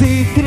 Steve.